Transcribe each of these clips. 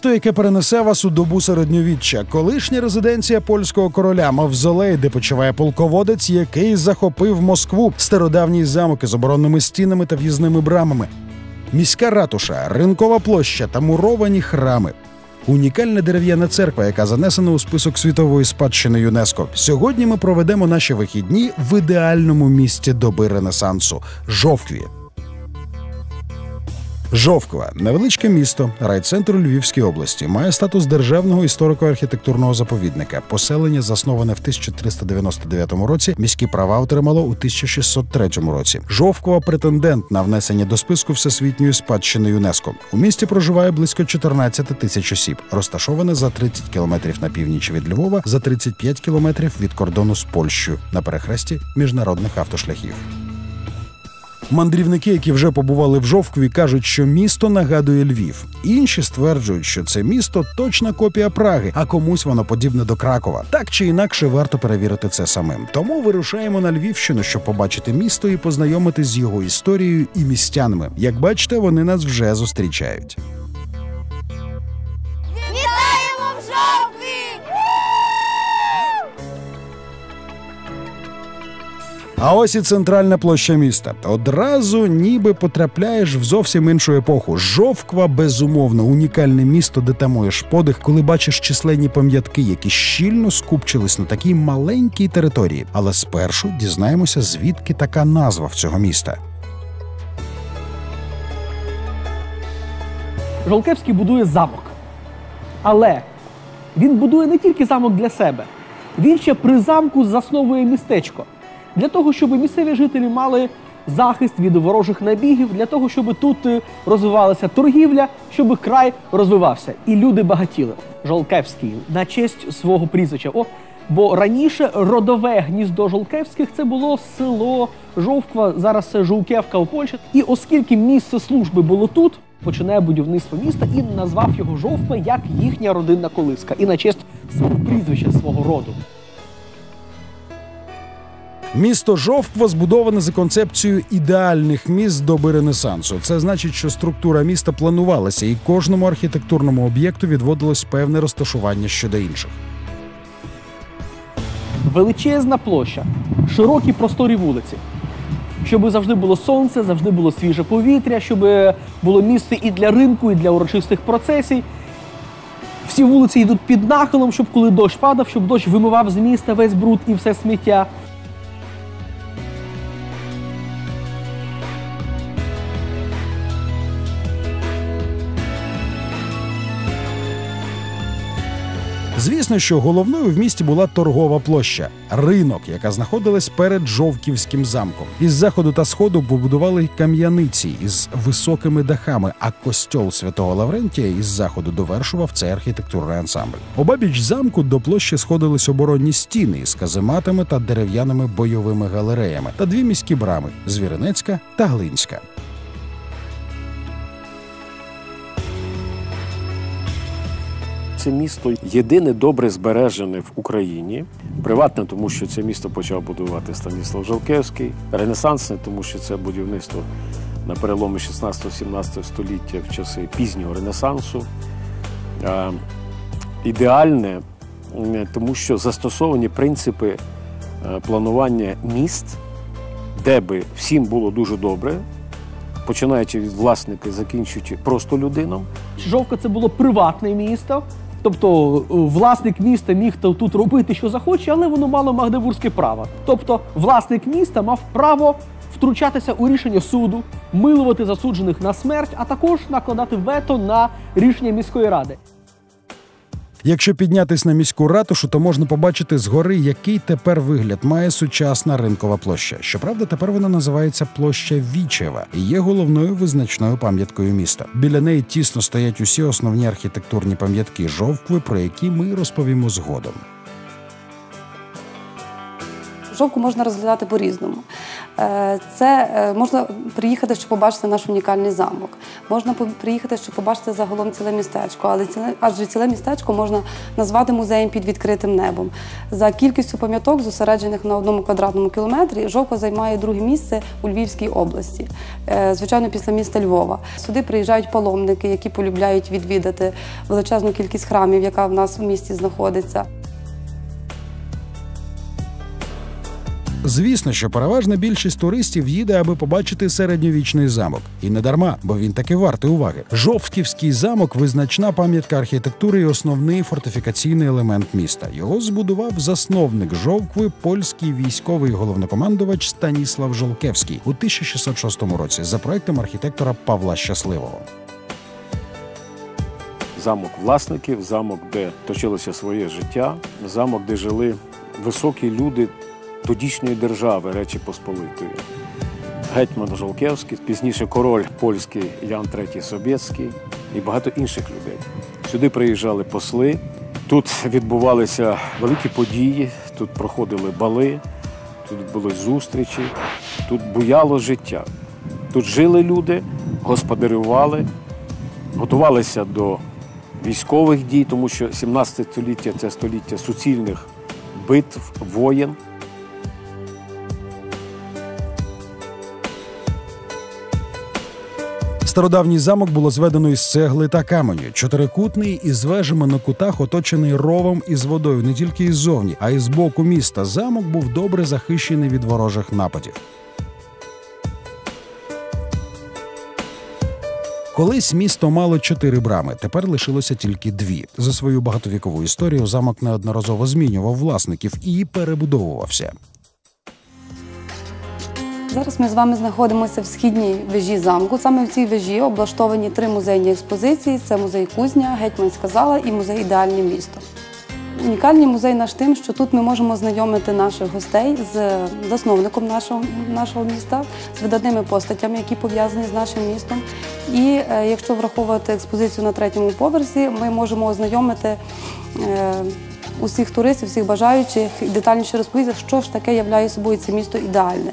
Місто, яке перенесе вас у добу середньовіччя, колишня резиденція польського короля, мавзолей, де почиває полководець, який захопив Москву, стародавній замок із оборонними стінами та в'їзними брамами, міська ратуша, ринкова площа та муровані храми. Унікальна дерев'яна церква, яка занесена у список світової спадщини ЮНЕСКО. Сьогодні ми проведемо наші вихідні в ідеальному місті доби Ренесансу Жовкві. Жовква невеличке місто, райцентр у Львівській області, має статус державного історико-архітектурного заповідника. Поселення засноване в 1399 році. Міські права отримало у 1603 році. Жовкова претендент на внесення до списку всесвітньої спадщини ЮНЕСКО. У місті проживає близько 14 тисяч осіб, розташоване за 30 кілометрів на північ від Львова, за 35 кілометрів від кордону з Польщею на перехресті міжнародних автошляхів. Мандрівники, які вже побували в Жовкві, кажуть, що місто нагадує Львів. Інші стверджують, що це місто точна копія Праги, а комусь воно подібне до Кракова. Так чи інакше варто перевірити це самим. Тому вирушаємо на Львівщину, щоб побачити місто і познайомитись з його історією і містянами. Як бачите, вони нас вже зустрічають. А ось і центральна площа міста. Одразу ніби потрапляєш в зовсім іншу епоху. Жовква безумовно унікальне місто, де тамуєш подих, коли бачиш численні пам'ятки, які щільно скупчились на такій маленькій території. Але спершу дізнаємося, звідки така назва в цього міста. Жолкевський будує замок. Але він будує не тільки замок для себе, він ще при замку засновує містечко. Для того, щоб місцеві жителі мали захист від ворожих набігів, для того, щоб тут е, розвивалася торгівля, щоб край розвивався. І люди багатіли. Жолкевський на честь свого прізвища. О, бо раніше родове гніздо Жолкевських це було село Жовква, зараз це Жовкевка у Польщі. І оскільки місце служби було тут, починає будівництво міста і назвав його Жовква як їхня родинна колиска. І на честь свого прізвища, свого роду. Місто Жовква збудоване за концепцією ідеальних міст доби Ренесансу. Це значить, що структура міста планувалася, і кожному архітектурному об'єкту відводилось певне розташування щодо інших. величезна площа, широкі просторі вулиці. Щоб завжди було сонце, завжди було свіже повітря, щоб було місце і для ринку, і для урочистих процесій. Всі вулиці йдуть під нахилом, щоб коли дощ падав, щоб дощ вимивав з міста весь бруд і все сміття. Звісно, що головною в місті була торгова площа ринок, яка знаходилась перед Жовківським замком. Із заходу та сходу побудували кам'яниці із високими дахами, а костьол святого Лаврентія із заходу довершував цей архітектурний ансамбль. Обабіч замку до площі сходились оборонні стіни із казематами та дерев'яними бойовими галереями та дві міські брами Звіринецька та Глинська. Це місто єдине добре збережене в Україні. Приватне, тому що це місто почав будувати Станіслав Жолкевський. Ренесансне, тому що це будівництво на переломі 16-17 століття в часи пізнього Ренесансу. Ідеальне, тому що застосовані принципи е, планування міст, де би всім було дуже добре, починаючи від власника, закінчуючи просто людином. Жовка це було приватне місто. Тобто е, власник міста міг тут робити, що захоче, але воно мало магдебурзьке право. Тобто власник міста мав право втручатися у рішення суду, милувати засуджених на смерть, а також накладати вето на рішення міської ради. Якщо піднятись на міську ратушу, то можна побачити згори, який тепер вигляд має сучасна ринкова площа. Щоправда, тепер вона називається площа Вічева і є головною визначною пам'яткою міста. Біля неї тісно стоять усі основні архітектурні пам'ятки жовкви, про які ми розповімо згодом. Жовку можна розглядати по-різному. Е, Це е, можна приїхати, щоб побачити наш унікальний замок. Можна приїхати, щоб побачити загалом ціле містечко, але ціле, адже ціле містечко можна назвати музеєм під відкритим небом. За кількістю пам'яток, зосереджених на одному квадратному кілометрі, Жовква займає друге місце у Львівській області, Е, звичайно, після міста Львова. Сюди приїжджають паломники, які полюбляють відвідати величезну кількість храмів, яка в нас в місті знаходиться. Звісно, що переважна більшість туристів їде, аби побачити середньовічний замок. І не дарма, бо він таки вартий уваги. Жовтківський замок визначна пам'ятка архітектури і основний фортифікаційний елемент міста. Його збудував засновник Жовкви, польський військовий головнокомандувач Станіслав Жолкевський у 1606 році за проектом архітектора Павла Щасливого. Замок власників, замок, де точилося своє життя, замок, де жили високі люди тодішньої держави Речі Посполитої. Гетьман Жолкевський, пізніше король польський Ян III Собєцький і багато інших людей. Сюди приїжджали посли, тут відбувалися великі події, тут проходили бали, тут були зустрічі, тут буяло життя. Тут жили люди, господарювали, готувалися до військових дій, тому що 17 століття це століття суцільних битв, воєн. Стародавній замок було зведено із цегли та каменю, чотирикутний із вежами на кутах, оточений ровом із водою не тільки іззовні, а й з боку міста. Замок був добре захищений від ворожих нападів. Колись місто мало чотири брами, тепер лишилося тільки дві. За свою багатовікову історію замок неодноразово змінював власників і перебудовувався. Зараз ми з вами знаходимося в східній вежі замку. Саме в цій вежі облаштовані три музейні експозиції: це музей Кузня, Гетьманська зала і музей Ідеальне місто. Унікальний музей наш тим, що тут ми можемо знайомити наших гостей з засновником нашого, нашого міста, з видатними постатями, які пов'язані з нашим містом. І е, якщо враховувати експозицію на третьому поверсі, ми можемо ознайомити е, усіх туристів, всіх бажаючих детальніше розповісти, що ж таке являє собою це місто ідеальне.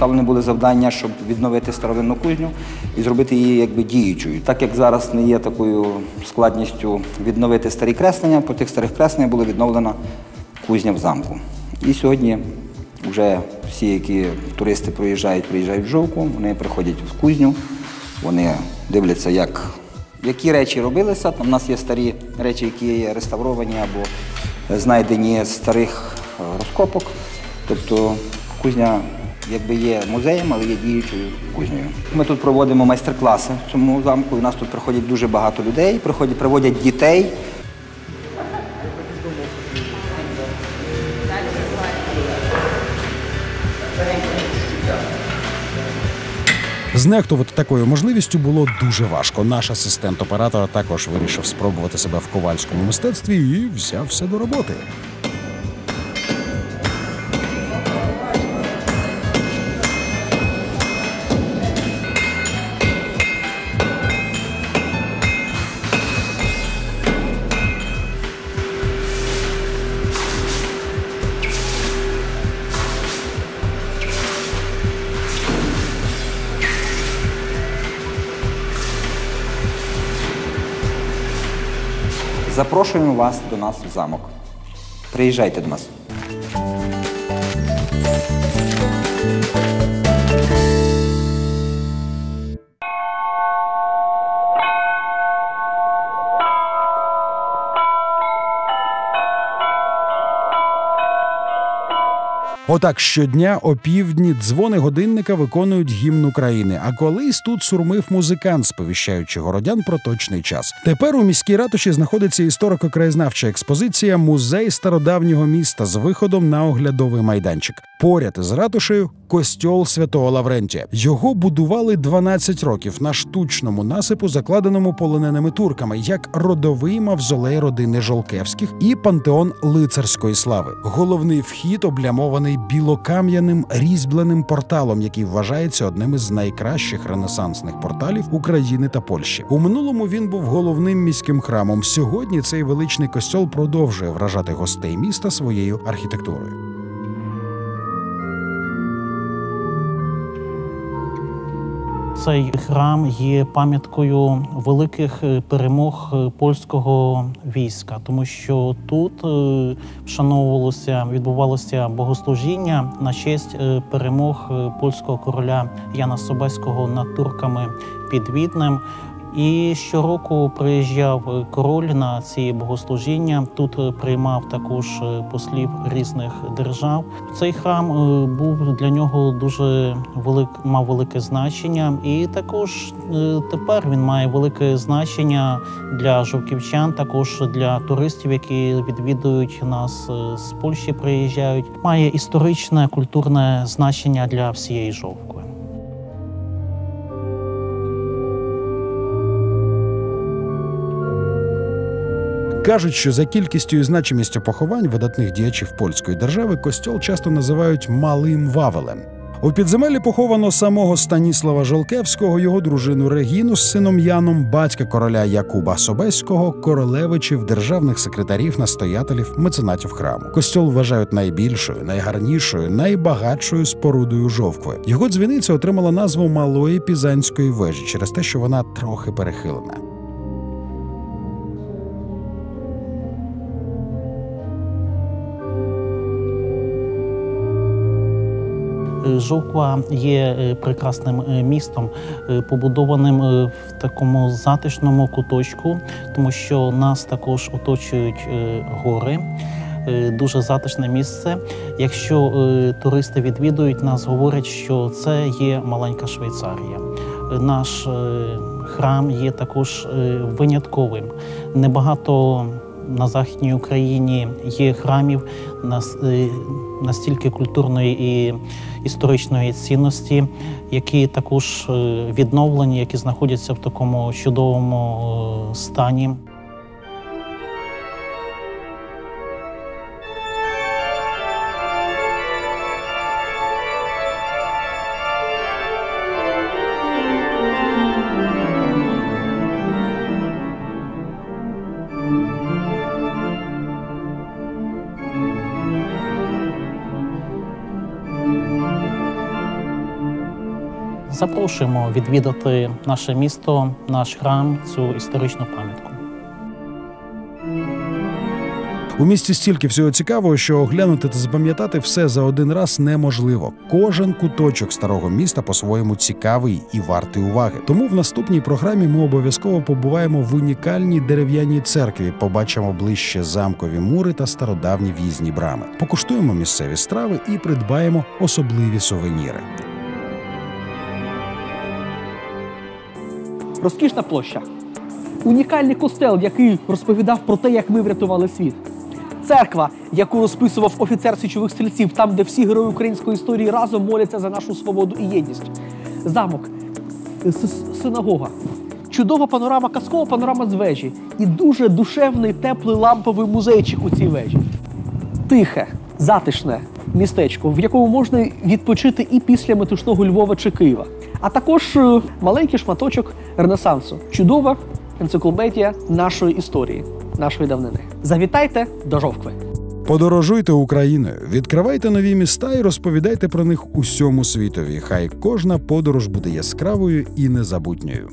Поставлені були завдання, щоб відновити старовинну кузню і зробити її якби діючою. Так як зараз не є такою складністю відновити старі креслення, по тих старих кресленнях була відновлена кузня в замку. І сьогодні вже всі, які туристи проїжджають, приїжджають в Жовку, вони приходять в кузню, вони дивляться, як, які речі робилися. Там у нас є старі речі, які є реставровані або знайдені з старих е, розкопок. Тобто кузня якби є музеєм, але є діючою кузнею. Ми тут проводимо майстер-класи в цьому замку. У нас тут приходять дуже багато людей, приходять, приводять дітей. Знехтувати такою можливістю було дуже важко. Наш асистент оператора також вирішив спробувати себе в ковальському мистецтві і взявся до роботи. Запрошуємо вас до нас в замок. Приїжджайте до нас. Отак щодня о півдні дзвони годинника виконують гімн України. А колись тут сурмив музикант, сповіщаючи городян про точний час. Тепер у міській ратуші знаходиться історико-краєзнавча експозиція Музей стародавнього міста з виходом на оглядовий майданчик. Поряд із ратушею костьол святого Лаврентія. Його будували 12 років на штучному насипу, закладеному полоненими турками, як родовий мавзолей родини Жолкевських і пантеон лицарської слави. Головний вхід облямований білокам'яним різьбленим порталом, який вважається одним із найкращих ренесансних порталів України та Польщі. У минулому він був головним міським храмом. Сьогодні цей величний костьол продовжує вражати гостей міста своєю архітектурою. Цей храм є пам'яткою великих е, перемог е, польського війська, тому що тут е, вшановувалося, відбувалося богослужіння на честь перемог польського короля Яна Собеського над турками під Віднем. І щороку приїжджав король на ці богослужіння. Тут приймав також е, послів різних держав. Цей храм е, був для нього дуже велик, мав велике значення, і також е, тепер він має велике значення для жовківчан, також для туристів, які відвідують нас з Польщі, приїжджають. Має історичне культурне значення для всієї жовкви. Кажуть, що за кількістю і значимістю поховань видатних діячів польської держави костьол часто називають малим Вавелем. У підземеллі поховано самого Станіслава Жолкевського, його дружину Регіну з сином Яном, батька короля Якуба Собеського, королевичів, державних секретарів, настоятелів, меценатів храму. Костьол вважають найбільшою, найгарнішою, найбагатшою спорудою жовкви. Його дзвіниця отримала назву Малої Пізанської вежі через те, що вона трохи перехилена. Жовква є е, прекрасним е, містом, е, побудованим е, в такому затишному куточку, тому що нас також оточують е, гори. Е, Дуже затишне місце. Якщо е, туристи відвідують нас, говорять, що це є маленька Швейцарія. Е, Наш е, храм є також е, винятковим. Небагато на Західній Україні є храмів е, настільки культурної і історичної цінності, які також е, відновлені, які знаходяться в такому чудовому е, стані. Запрошуємо відвідати наше місто, наш храм, цю історичну пам'ятку. У місті стільки всього цікавого, що оглянути та запам'ятати все за один раз неможливо. Кожен куточок старого міста по-своєму цікавий і вартий уваги. Тому в наступній програмі ми обов'язково побуваємо в унікальній дерев'яній церкві, побачимо ближче замкові мури та стародавні в'їзні брами. Покуштуємо місцеві страви і придбаємо особливі сувеніри. Розкішна площа. Унікальний костел, який розповідав про те, як ми врятували світ. Церква, яку розписував офіцер січових стрільців, там, де всі герої української історії разом моляться за нашу свободу і єдність. Замок, синагога, чудова панорама, казкова панорама з вежі і дуже душевний теплий ламповий музейчик у цій вежі. Тихе, затишне містечко, в якому можна відпочити і після метушного Львова чи Києва. А також е, маленький шматочок Ренесансу. Чудова енциклопедія нашої історії, нашої давнини. Завітайте до Жовкви. Подорожуйте Україною, відкривайте нові міста і розповідайте про них усьому світові. Хай кожна подорож буде яскравою і незабутньою.